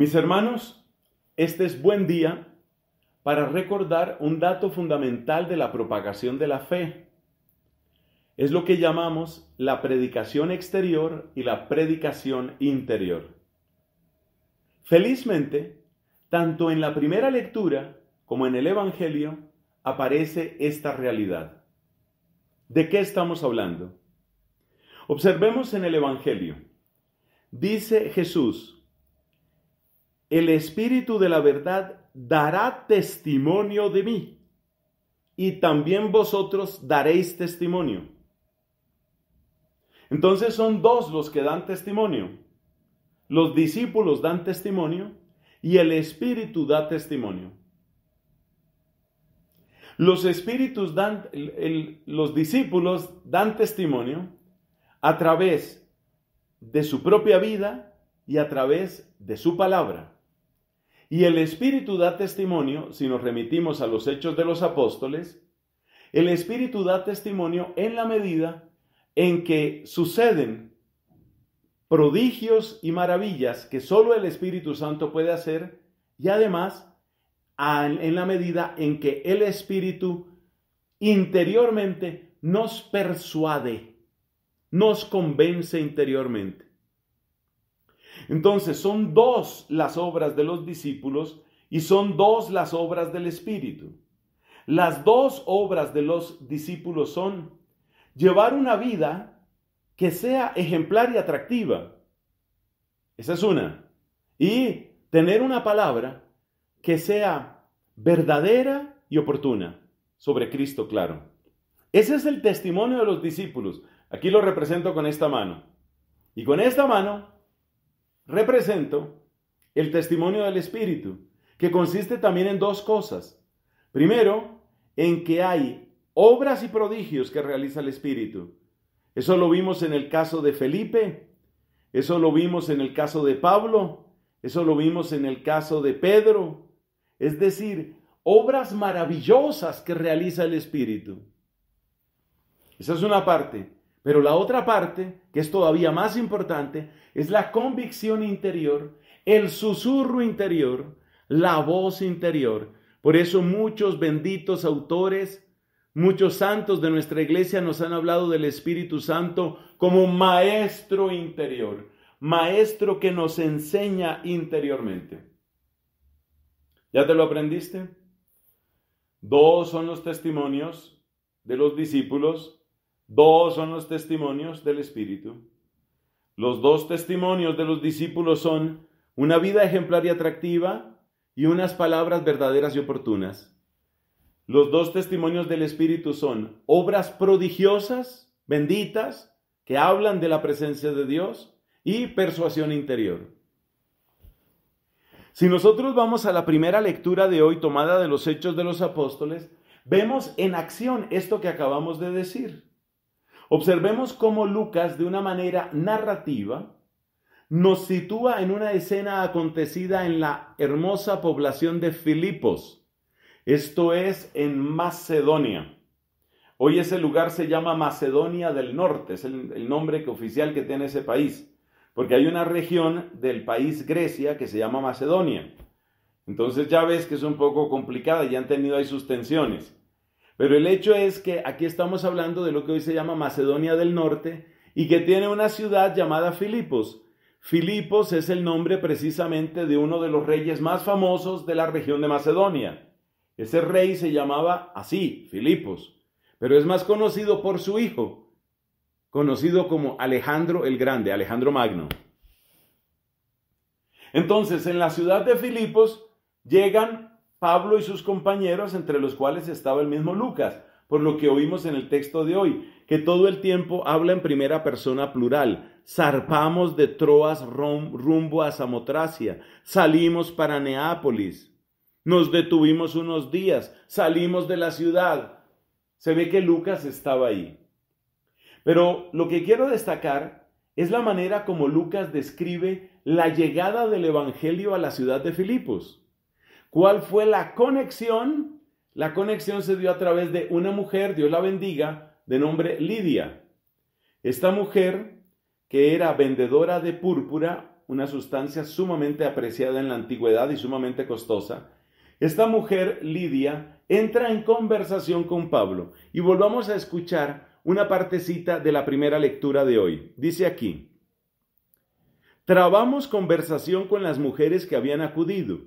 Mis hermanos, este es buen día para recordar un dato fundamental de la propagación de la fe. Es lo que llamamos la predicación exterior y la predicación interior. Felizmente, tanto en la primera lectura como en el Evangelio aparece esta realidad. ¿De qué estamos hablando? Observemos en el Evangelio. Dice Jesús, el Espíritu de la verdad dará testimonio de mí, y también vosotros daréis testimonio. Entonces son dos los que dan testimonio. Los discípulos dan testimonio y el Espíritu da testimonio. Los espíritus dan, los discípulos dan testimonio a través de su propia vida y a través de su palabra. Y el Espíritu da testimonio, si nos remitimos a los hechos de los apóstoles, el Espíritu da testimonio en la medida en que suceden prodigios y maravillas que solo el Espíritu Santo puede hacer y además en la medida en que el Espíritu interiormente nos persuade, nos convence interiormente. Entonces son dos las obras de los discípulos y son dos las obras del Espíritu. Las dos obras de los discípulos son llevar una vida que sea ejemplar y atractiva. Esa es una. Y tener una palabra que sea verdadera y oportuna sobre Cristo, claro. Ese es el testimonio de los discípulos. Aquí lo represento con esta mano. Y con esta mano represento el testimonio del Espíritu, que consiste también en dos cosas. Primero, en que hay obras y prodigios que realiza el Espíritu. Eso lo vimos en el caso de Felipe, eso lo vimos en el caso de Pablo, eso lo vimos en el caso de Pedro. Es decir, obras maravillosas que realiza el Espíritu. Esa es una parte. Pero la otra parte, que es todavía más importante, es la convicción interior, el susurro interior, la voz interior. Por eso muchos benditos autores, muchos santos de nuestra iglesia nos han hablado del Espíritu Santo como maestro interior, maestro que nos enseña interiormente. ¿Ya te lo aprendiste? Dos son los testimonios de los discípulos Dos son los testimonios del Espíritu. Los dos testimonios de los discípulos son una vida ejemplar y atractiva y unas palabras verdaderas y oportunas. Los dos testimonios del Espíritu son obras prodigiosas, benditas, que hablan de la presencia de Dios y persuasión interior. Si nosotros vamos a la primera lectura de hoy tomada de los Hechos de los Apóstoles, vemos en acción esto que acabamos de decir. Observemos cómo Lucas, de una manera narrativa, nos sitúa en una escena acontecida en la hermosa población de Filipos. Esto es en Macedonia. Hoy ese lugar se llama Macedonia del Norte, es el, nombre oficial que tiene ese país, porque hay una región del país Grecia que se llama Macedonia. Entonces ya ves que es un poco complicada y han tenido ahí sus tensiones. Pero el hecho es que aquí estamos hablando de lo que hoy se llama Macedonia del Norte y que tiene una ciudad llamada Filipos. Filipos es el nombre precisamente de uno de los reyes más famosos de la región de Macedonia. Ese rey se llamaba así, Filipos, pero es más conocido por su hijo, conocido como Alejandro el Grande, Alejandro Magno. Entonces, en la ciudad de Filipos llegan Pablo y sus compañeros, entre los cuales estaba el mismo Lucas, por lo que oímos en el texto de hoy, que todo el tiempo habla en primera persona plural. Zarpamos de Troas rumbo a Samotracia, salimos para Neápolis, nos detuvimos unos días, salimos de la ciudad. Se ve que Lucas estaba ahí. Pero lo que quiero destacar es la manera como Lucas describe la llegada del Evangelio a la ciudad de Filipos. ¿Cuál fue la conexión? La conexión se dio a través de una mujer, Dios la bendiga, de nombre Lidia. Esta mujer, que era vendedora de púrpura, una sustancia sumamente apreciada en la antigüedad y sumamente costosa, esta mujer, Lidia, entra en conversación con Pablo y volvamos a escuchar una partecita de la primera lectura de hoy. Dice aquí, trabamos conversación con las mujeres que habían acudido.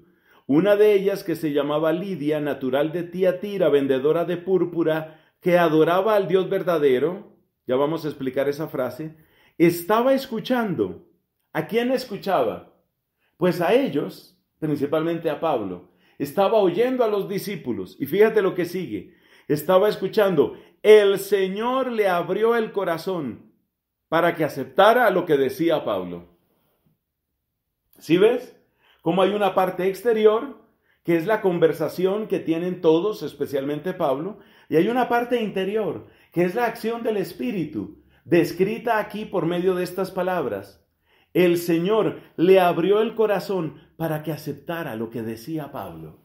Una de ellas, que se llamaba Lidia, natural de Tiatira, vendedora de púrpura, que adoraba al Dios verdadero, ya vamos a explicar esa frase, estaba escuchando. ¿A quién escuchaba? Pues a ellos, principalmente a Pablo. Estaba oyendo a los discípulos. Y fíjate lo que sigue. Estaba escuchando. El Señor le abrió el corazón para que aceptara lo que decía Pablo. ¿Sí ves? Como hay una parte exterior, que es la conversación que tienen todos, especialmente Pablo, y hay una parte interior, que es la acción del Espíritu, descrita aquí por medio de estas palabras. El Señor le abrió el corazón para que aceptara lo que decía Pablo.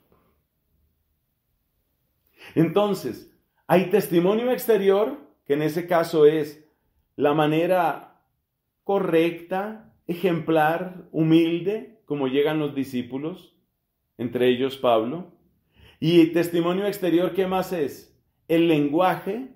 Entonces, hay testimonio exterior, que en ese caso es la manera correcta, ejemplar, humilde, como llegan los discípulos, entre ellos Pablo. Y testimonio exterior, ¿qué más es? El lenguaje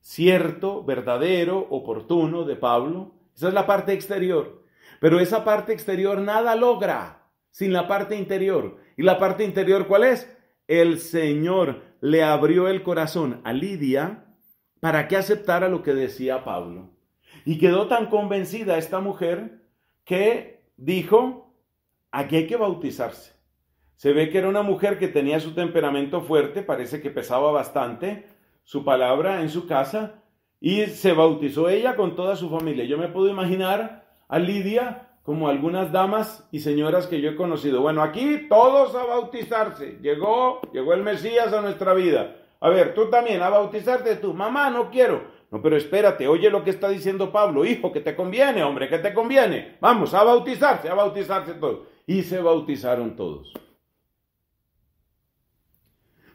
cierto, verdadero, oportuno de Pablo. Esa es la parte exterior. Pero esa parte exterior nada logra sin la parte interior. ¿Y la parte interior cuál es? El Señor le abrió el corazón a Lidia para que aceptara lo que decía Pablo. Y quedó tan convencida esta mujer que dijo, aquí hay que bautizarse. Se ve que era una mujer que tenía su temperamento fuerte, parece que pesaba bastante, su palabra en su casa y se bautizó ella con toda su familia. Yo me puedo imaginar a Lidia como algunas damas y señoras que yo he conocido. Bueno, aquí todos a bautizarse. Llegó, llegó el Mesías a nuestra vida. A ver, tú también a bautizarte tú. Mamá, no quiero. No, pero espérate, oye lo que está diciendo Pablo. Hijo, que te conviene, hombre, que te conviene. Vamos, a bautizarse, a bautizarse todos. Y se bautizaron todos.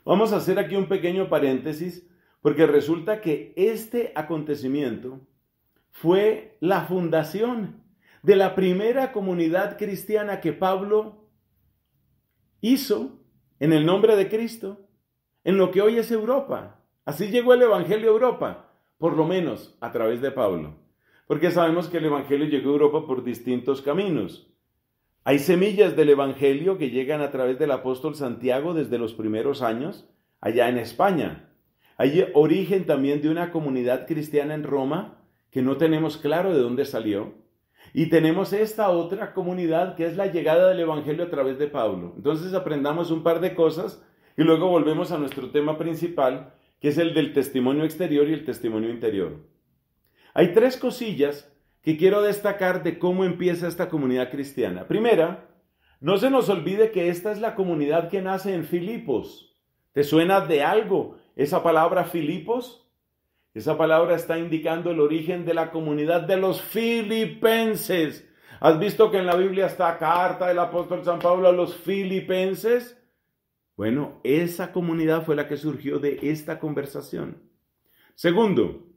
Vamos a hacer aquí un pequeño paréntesis porque resulta que este acontecimiento fue la fundación de la primera comunidad cristiana que Pablo hizo en el nombre de Cristo, en lo que hoy es Europa. Así llegó el Evangelio a Europa, por lo menos a través de Pablo. Porque sabemos que el Evangelio llegó a Europa por distintos caminos. Hay semillas del Evangelio que llegan a través del apóstol Santiago desde los primeros años, allá en España. Hay origen también de una comunidad cristiana en Roma que no tenemos claro de dónde salió. Y tenemos esta otra comunidad que es la llegada del Evangelio a través de Pablo. Entonces aprendamos un par de cosas y luego volvemos a nuestro tema principal, que es el del testimonio exterior y el testimonio interior. Hay tres cosillas que quiero destacar de cómo empieza esta comunidad cristiana. Primera, no se nos olvide que esta es la comunidad que nace en Filipos. ¿Te suena de algo esa palabra Filipos, esa palabra está indicando el origen de la comunidad de los filipenses. ¿Has visto que en la Biblia está carta del apóstol San Pablo a los filipenses? Bueno, esa comunidad fue la que surgió de esta conversación. Segundo,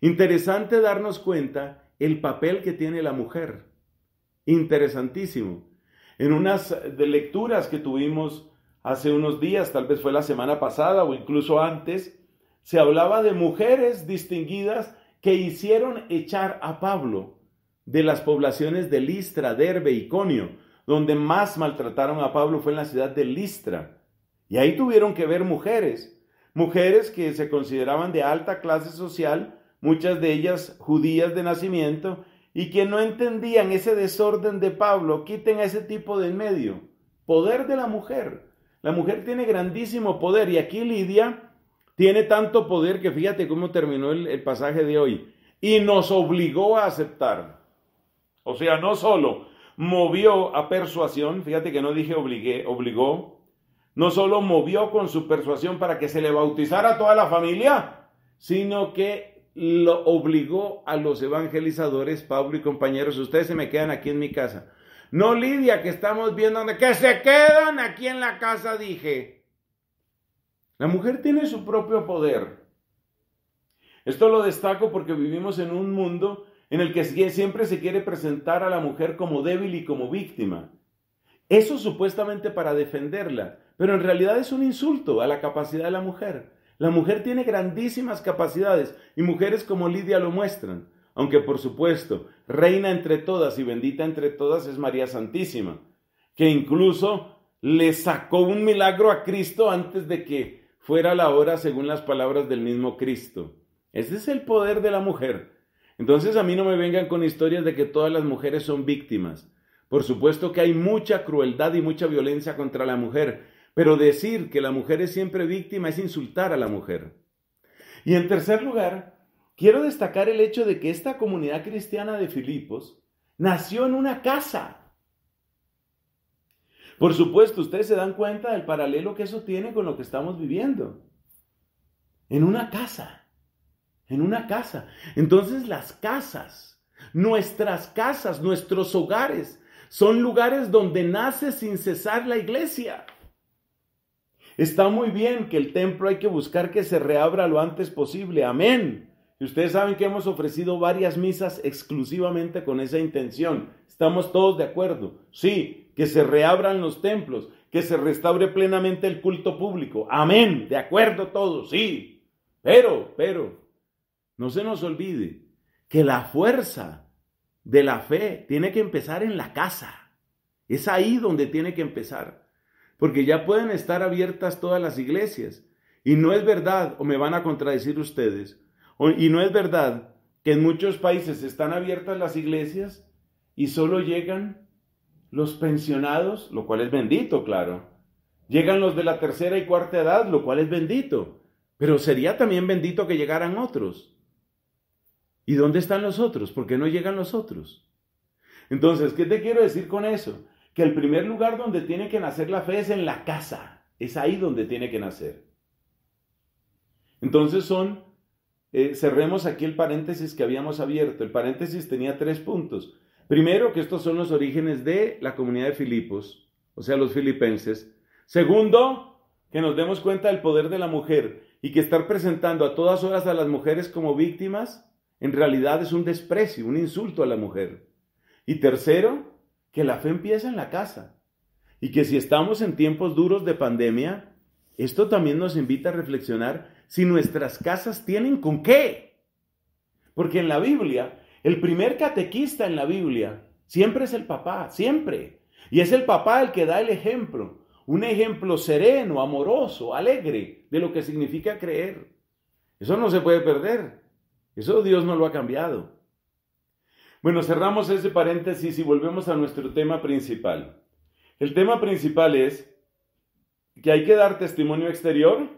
interesante darnos cuenta el papel que tiene la mujer. Interesantísimo. En unas de lecturas que tuvimos hace unos días, tal vez fue la semana pasada o incluso antes, se hablaba de mujeres distinguidas que hicieron echar a Pablo de las poblaciones de Listra, Derbe y Conio. Donde más maltrataron a Pablo fue en la ciudad de Listra. Y ahí tuvieron que ver mujeres, mujeres que se consideraban de alta clase social, muchas de ellas judías de nacimiento, y que no entendían ese desorden de Pablo. Quiten a ese tipo de en medio. Poder de la mujer. La mujer tiene grandísimo poder y aquí Lidia tiene tanto poder que fíjate cómo terminó el, pasaje de hoy. Y nos obligó a aceptar. O sea, no solo movió a persuasión, fíjate que no dije obligué, obligó, no solo movió con su persuasión para que se le bautizara a toda la familia, sino que lo obligó a los evangelizadores, Pablo y compañeros, ustedes se me quedan aquí en mi casa. No Lidia, que estamos viendo que se quedan aquí en la casa, dije. La mujer tiene su propio poder. Esto lo destaco porque vivimos en un mundo en el que siempre se quiere presentar a la mujer como débil y como víctima. Eso supuestamente para defenderla, pero en realidad es un insulto a la capacidad de la mujer. La mujer tiene grandísimas capacidades y mujeres como Lidia lo muestran, aunque por supuesto, reina entre todas y bendita entre todas es María Santísima, que incluso le sacó un milagro a Cristo antes de que fuera la hora según las palabras del mismo Cristo. Ese es el poder de la mujer. Entonces a mí no me vengan con historias de que todas las mujeres son víctimas. Por supuesto que hay mucha crueldad y mucha violencia contra la mujer, pero decir que la mujer es siempre víctima es insultar a la mujer. Y en tercer lugar, quiero destacar el hecho de que esta comunidad cristiana de Filipos nació en una casa. Por supuesto, ustedes se dan cuenta del paralelo que eso tiene con lo que estamos viviendo. En una casa en una casa. Entonces las casas, nuestras casas, nuestros hogares, son lugares donde nace sin cesar la iglesia. Está muy bien que el templo hay que buscar que se reabra lo antes posible. Amén. Y ustedes saben que hemos ofrecido varias misas exclusivamente con esa intención. Estamos todos de acuerdo. Sí, que se reabran los templos, que se restaure plenamente el culto público. Amén. De acuerdo todos. Sí. Pero, pero, no se nos olvide que la fuerza de la fe tiene que empezar en la casa. Es ahí donde tiene que empezar. Porque ya pueden estar abiertas todas las iglesias. Y no es verdad, o me van a contradecir ustedes, y no es verdad que en muchos países están abiertas las iglesias y solo llegan los pensionados, lo cual es bendito, claro. Llegan los de la tercera y cuarta edad, lo cual es bendito. Pero sería también bendito que llegaran otros. ¿Y dónde están los otros? ¿Por qué no llegan los otros? Entonces, ¿qué te quiero decir con eso? Que el primer lugar donde tiene que nacer la fe es en la casa. Es ahí donde tiene que nacer. Entonces son, eh, cerremos aquí el paréntesis que habíamos abierto. El paréntesis tenía tres puntos. Primero, que estos son los orígenes de la comunidad de Filipos, o sea, los filipenses. Segundo, que nos demos cuenta del poder de la mujer y que estar presentando a todas horas a las mujeres como víctimas en realidad es un desprecio, un insulto a la mujer. Y tercero, que la fe empieza en la casa. Y que si estamos en tiempos duros de pandemia, esto también nos invita a reflexionar si nuestras casas tienen con qué. Porque en la Biblia, el primer catequista en la Biblia siempre es el papá, siempre. Y es el papá el que da el ejemplo, un ejemplo sereno, amoroso, alegre de lo que significa creer. Eso no se puede perder. Eso Dios no lo ha cambiado. Bueno, cerramos ese paréntesis y volvemos a nuestro tema principal. El tema principal es que hay que dar testimonio exterior,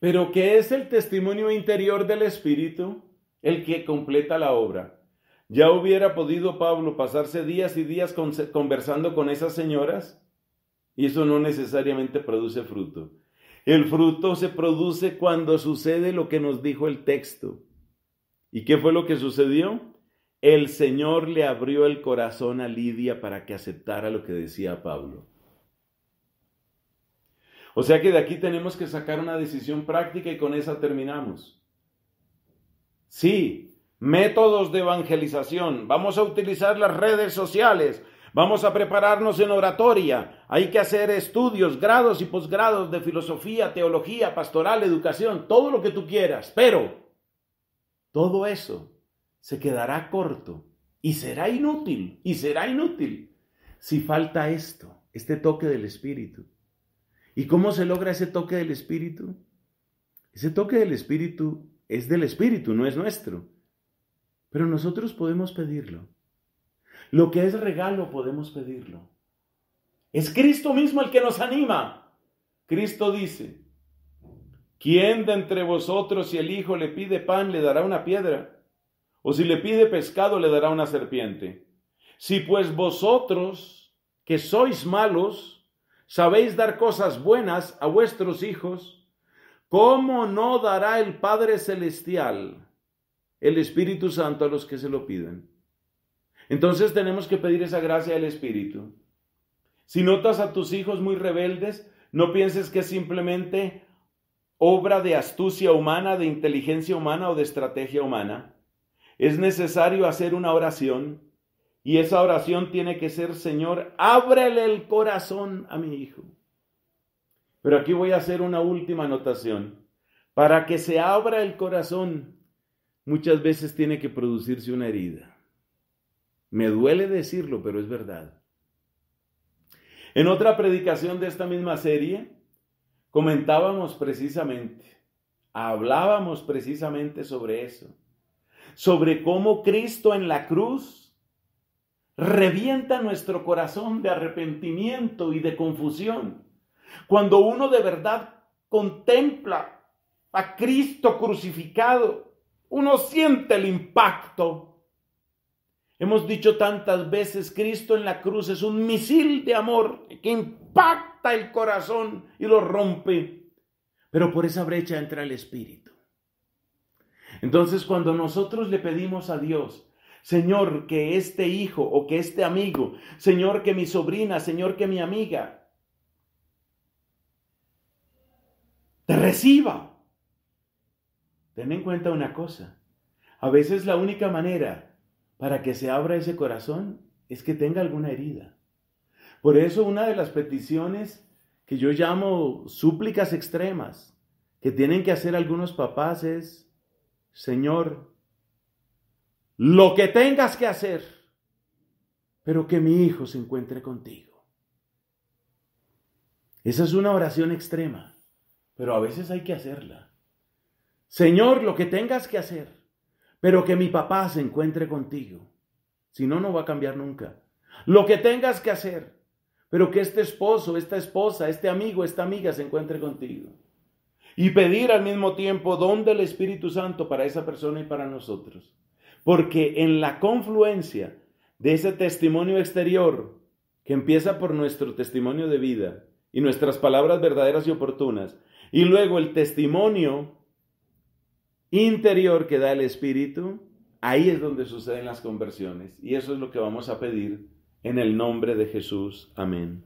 pero ¿qué es el testimonio interior del Espíritu? El que completa la obra. ¿Ya hubiera podido Pablo pasarse días y días conversando con esas señoras? Y eso no necesariamente produce fruto. El fruto se produce cuando sucede lo que nos dijo el texto. ¿Y qué fue lo que sucedió? El Señor le abrió el corazón a Lidia para que aceptara lo que decía Pablo. O sea que de aquí tenemos que sacar una decisión práctica y con esa terminamos. Sí, métodos de evangelización. Vamos a utilizar las redes sociales Vamos a prepararnos en oratoria. Hay que hacer estudios, grados y posgrados de filosofía, teología, pastoral, educación, todo lo que tú quieras. Pero todo eso se quedará corto y será inútil, y será inútil si falta esto, este toque del Espíritu. ¿Y cómo se logra ese toque del Espíritu? Ese toque del Espíritu es del Espíritu, no es nuestro. Pero nosotros podemos pedirlo. Lo que es regalo podemos pedirlo. Es Cristo mismo el que nos anima. Cristo dice, ¿quién de entre vosotros si el Hijo le pide pan le dará una piedra? ¿O si le pide pescado le dará una serpiente? Si pues vosotros, que sois malos, sabéis dar cosas buenas a vuestros hijos, ¿cómo no dará el Padre Celestial el Espíritu Santo a los que se lo piden? Entonces tenemos que pedir esa gracia del Espíritu. Si notas a tus hijos muy rebeldes, no pienses que es simplemente obra de astucia humana, de inteligencia humana o de estrategia humana. Es necesario hacer una oración y esa oración tiene que ser, Señor, ábrele el corazón a mi hijo. Pero aquí voy a hacer una última anotación. Para que se abra el corazón, muchas veces tiene que producirse una herida. Me duele decirlo, pero es verdad. En otra predicación de esta misma serie, comentábamos precisamente, hablábamos precisamente sobre eso, sobre cómo Cristo en la cruz revienta nuestro corazón de arrepentimiento y de confusión. Cuando uno de verdad contempla a Cristo crucificado, uno siente el impacto Hemos dicho tantas veces, Cristo en la cruz es un misil de amor que impacta el corazón y lo rompe. Pero por esa brecha entra el Espíritu. Entonces cuando nosotros le pedimos a Dios, Señor, que este hijo o que este amigo, Señor, que mi sobrina, Señor, que mi amiga, te reciba. Ten en cuenta una cosa. A veces la única manera para que se abra ese corazón es que tenga alguna herida. Por eso una de las peticiones que yo llamo súplicas extremas que tienen que hacer algunos papás es, Señor, lo que tengas que hacer, pero que mi hijo se encuentre contigo. Esa es una oración extrema, pero a veces hay que hacerla. Señor, lo que tengas que hacer, pero que mi papá se encuentre contigo. Si no, no va a cambiar nunca. Lo que tengas que hacer, pero que este esposo, esta esposa, este amigo, esta amiga se encuentre contigo. Y pedir al mismo tiempo don del Espíritu Santo para esa persona y para nosotros. Porque en la confluencia de ese testimonio exterior, que empieza por nuestro testimonio de vida y nuestras palabras verdaderas y oportunas, y luego el testimonio interior que da el Espíritu, ahí es donde suceden las conversiones. Y eso es lo que vamos a pedir en el nombre de Jesús. Amén.